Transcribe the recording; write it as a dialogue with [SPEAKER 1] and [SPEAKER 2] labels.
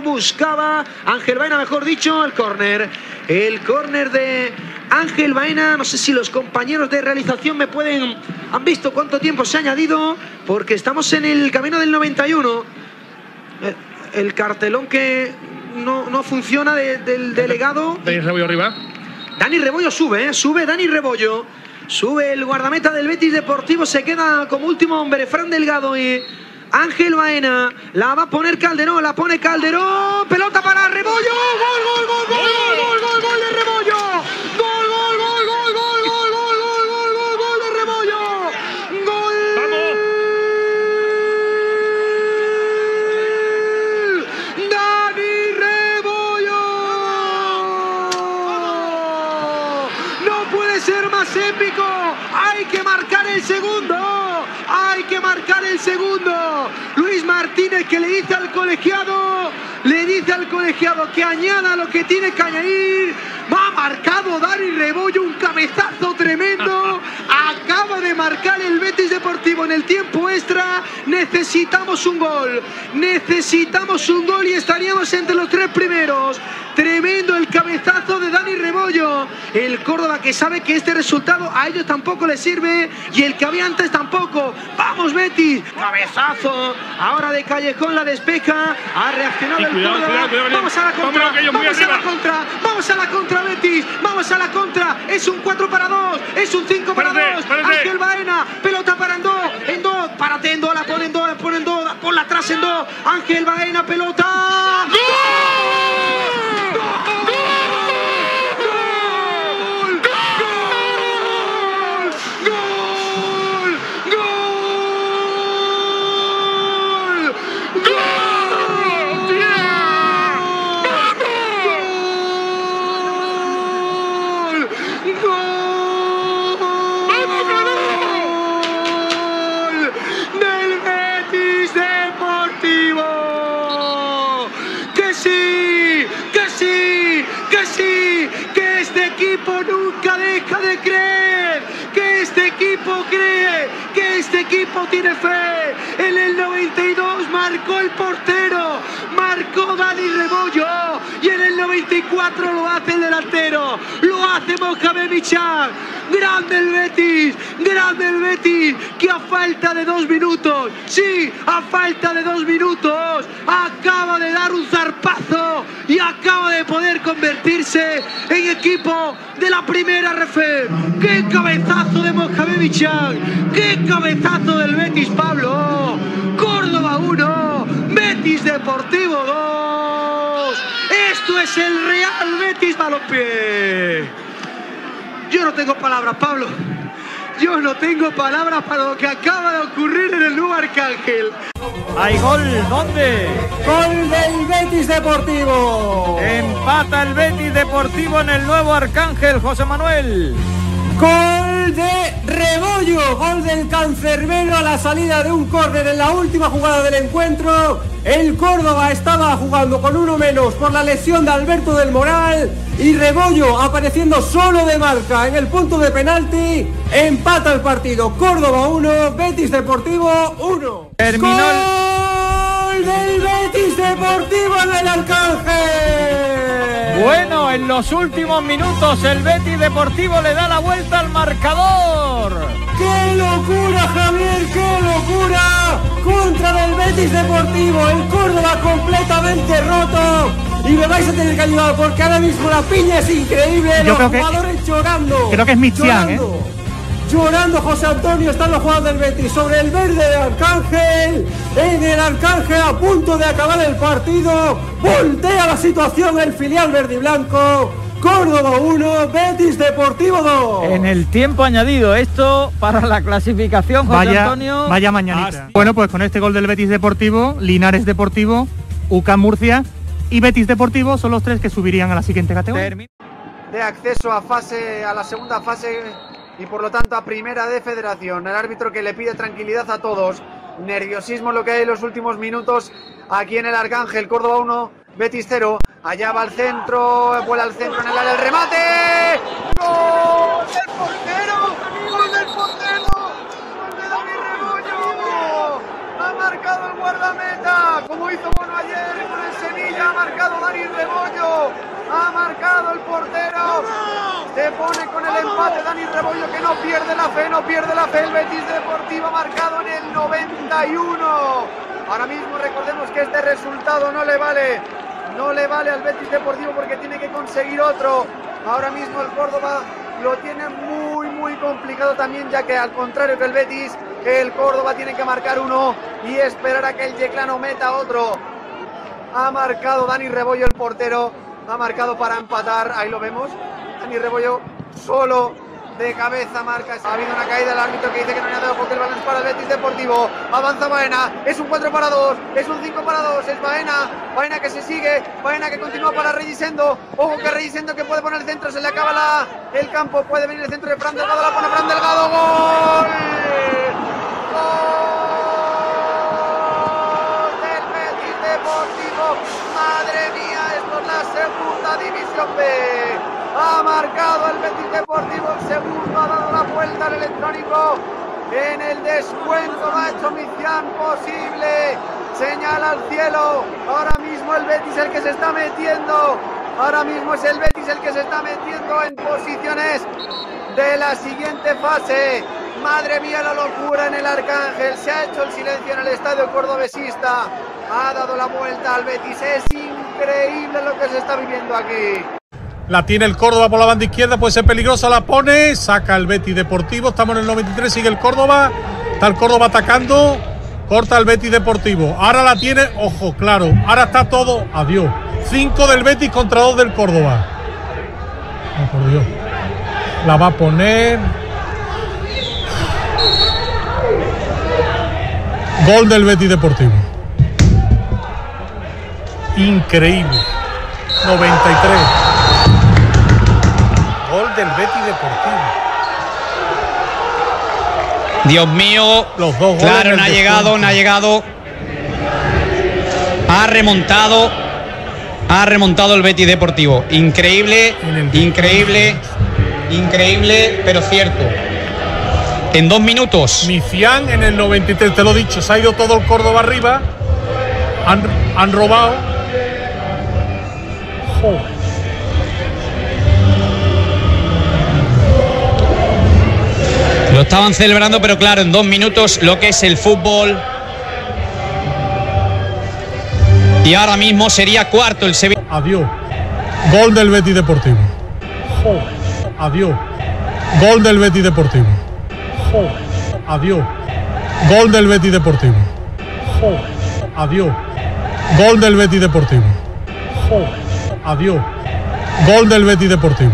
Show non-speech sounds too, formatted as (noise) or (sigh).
[SPEAKER 1] Buscaba Ángel Baena, mejor dicho, el córner. El córner de Ángel Baena. No sé si los compañeros de realización me pueden. Han visto cuánto tiempo se ha añadido, porque estamos en el camino del 91. Eh, El cartelón que no, no funciona de- del delegado.
[SPEAKER 2] Tenéis Rebollo arriba.
[SPEAKER 1] Dani Rebollo sube, ¿eh? sube Dani Rebollo. Sube el guardameta del Betis Deportivo, se queda como último hombre Fran Delgado y Ángel Baena. La va a poner Calderón, la pone Calderón. Pelota para Rebollo. Gol, gol, gol, gol, gol, gol, gol, gol de Rebollo. Gol, gol, gol, gol, gol, gol, gol, gol, gol, gol, gol de Rebollo. Gol. Dani Rebollo. No puede ser más épico. Hay que marcar el segundo. Marcar el segundo. Luis Martínez que le dice al colegiado, le dice al colegiado que añada lo que tiene que añadir. Va marcado Dani Rebollo, un cabezazo tremendo. (laughs) Acaba de marcar el Betis Deportivo en el tiempo extra. Necesitamos un gol. Necesitamos un gol y estaríamos entre los tres primeros. Tremendo el cabezazo de Dani Rebollo. El Córdoba que sabe que este resultado a ellos tampoco les sirve y el que había antes tampoco. Vamos Betis. Cabezazo. Ahora de Callejón la despeja. Ha reaccionado el
[SPEAKER 2] cuidado,
[SPEAKER 1] Córdoba.
[SPEAKER 2] cuidado, cuidado,
[SPEAKER 1] Vamos a la contra. Vamos a la contra. Vamos a la contra Betis. Vamos a la contra. Es un 4 para 2. Es un 5 para
[SPEAKER 2] Espérate,
[SPEAKER 1] 2.
[SPEAKER 2] espérate.
[SPEAKER 1] Ángel Baena. Pelota para Endo. Endo. Párate Endo. La pone Endo. La pone Endo. Ponla atrás Endo. Ángel Baena. Pelota. ¡Gol! ¡Gol! ¡Gol! ¡Gol! ¡Gol! ¡Gol! ¡Del Betis Deportivo! ¡Que sí! ¡Que sí! ¡Que sí! ¡Que este equipo nunca deja de creer! ¡Que este equipo cree! ¡Que este equipo tiene fe! En el 92 marcó el portero, marcó Dani Rebollo y en el 94 lo hace el delantero, lo hace Mohamed Michan. Grande el Betis, grande el Betis, que a falta de dos minutos, sí, a falta de dos minutos, acaba de dar un zarpazo y acaba de poder convertirse en equipo de la primera RF. ¡Qué cabezazo de Mohamed Michan! ¡Qué cabezazo del Betis, Pablo! Córdoba 1, Betis Deportivo 2. Esto es el Real Betis Balompié. Yo no tengo palabras, Pablo. Yo no tengo palabras para lo que acaba de ocurrir en el nuevo Arcángel.
[SPEAKER 3] Hay gol, ¿dónde?
[SPEAKER 4] Gol del Betis Deportivo.
[SPEAKER 3] Empata el Betis Deportivo en el nuevo Arcángel, José Manuel.
[SPEAKER 4] Gol de Rebollo, gol del cancerbero a la salida de un córner en la última jugada del encuentro. El Córdoba estaba jugando con uno menos por la lesión de Alberto del Moral y Rebollo apareciendo solo de marca en el punto de penalti. Empata el partido. Córdoba 1, Betis Deportivo 1.
[SPEAKER 3] Terminó el-
[SPEAKER 4] Gol del Betis Deportivo en el Arcángel.
[SPEAKER 3] Bueno, en los últimos minutos el Betis Deportivo le da la vuelta al marcador.
[SPEAKER 4] ¡Qué locura, Javier! ¡Qué locura! Contra del Betis Deportivo, el Córdoba completamente roto. Y me vais a tener que ayudar porque ahora mismo la piña es increíble.
[SPEAKER 5] Yo
[SPEAKER 4] los
[SPEAKER 5] creo que-
[SPEAKER 4] jugadores llorando.
[SPEAKER 5] creo que es Mitzian, ¿eh?
[SPEAKER 4] Llorando José Antonio, están los jugadores del Betis sobre el verde de Arcángel. En el Arcángel a punto de acabar el partido. Voltea la situación el filial verde y blanco. Córdoba 1, Betis Deportivo 2.
[SPEAKER 3] En el tiempo añadido, esto para la clasificación, José
[SPEAKER 5] Vaya,
[SPEAKER 3] Antonio.
[SPEAKER 5] vaya mañanita. Bueno, pues con este gol del Betis Deportivo, Linares Deportivo, UCAM Murcia y Betis Deportivo son los tres que subirían a la siguiente categoría.
[SPEAKER 6] De acceso a fase a la segunda fase y por lo tanto a primera de federación. El árbitro que le pide tranquilidad a todos. Nerviosismo lo que hay en los últimos minutos aquí en el Arcángel. Córdoba 1, Betis 0. Allá va al centro, vuela al centro en el área el remate. ¡Gol del portero! ¡Gol del portero! ¡Gol de David Rebollo! Ha marcado el guardameta, como hizo Bono ayer con el Sevilla. marcado Dani Rebollo. Ha marcado el portero. Se pone con el empate Dani Rebollo que no pierde la fe, no pierde la fe. El Betis Deportivo marcado en el 91. Ahora mismo recordemos que este resultado no le vale. No le vale al Betis Deportivo porque tiene que conseguir otro. Ahora mismo el Córdoba lo tiene muy, muy complicado también, ya que al contrario que el Betis, el Córdoba tiene que marcar uno y esperar a que el Yeclano meta otro. Ha marcado Dani Rebollo el portero, ha marcado para empatar, ahí lo vemos. Dani Rebollo solo de cabeza marca. Ha habido una caída del árbitro que dice que no le ha dado porque el balón es para el Betis Deportivo. Avanza Baena, es un 4 para 2, es un 5 para 2, es Baena. Baena que se sigue, Baena que continúa para Reyisendo. Ojo que Reyisendo que puede poner el centro, se le acaba la, el campo, puede venir el centro de Fran Delgado, la pone Fran Delgado, gol. Gol del Betis Deportivo. Madre mía, segunda división B. Ha marcado el Betis Deportivo el segundo, ha dado la vuelta al electrónico. En el descuento lo ha hecho misión posible. Señala al cielo. Ahora mismo el Betis el que se está metiendo. Ahora mismo es el Betis el que se está metiendo en posiciones de la siguiente fase. Madre mía, la locura en el Arcángel. Se ha hecho el silencio en el estadio cordobesista. Ha dado la vuelta al Betis. Es increíble lo que se está viviendo aquí.
[SPEAKER 2] La tiene el Córdoba por la banda izquierda, puede ser peligrosa, la pone, saca el Betis Deportivo, estamos en el 93, sigue el Córdoba, está el Córdoba atacando, corta el Betis Deportivo. Ahora la tiene, ojo, claro, ahora está todo, adiós. 5 del Betis contra 2 del Córdoba. Oh, por Dios. La va a poner. Gol del Betis Deportivo. Increíble. 93 del Betis Deportivo.
[SPEAKER 7] Dios mío,
[SPEAKER 2] los dos
[SPEAKER 7] claro, no ha llegado, no ha llegado. Ha remontado, ha remontado el Betis Deportivo. Increíble, increíble, increíble, pero cierto. En dos minutos.
[SPEAKER 2] Micián en el 93, te lo he dicho, se ha ido todo el Córdoba arriba. Han, han robado.
[SPEAKER 7] Lo estaban celebrando, pero claro, en dos minutos lo que es el fútbol. Y ahora mismo sería cuarto el Sevilla.
[SPEAKER 2] Adiós. Gol del Betis Deportivo. Adiós. Gol del Betis Deportivo. Adiós. Gol del Betis Deportivo. Adiós. Gol del Betis Deportivo. Adiós. Gol del Betis Deportivo.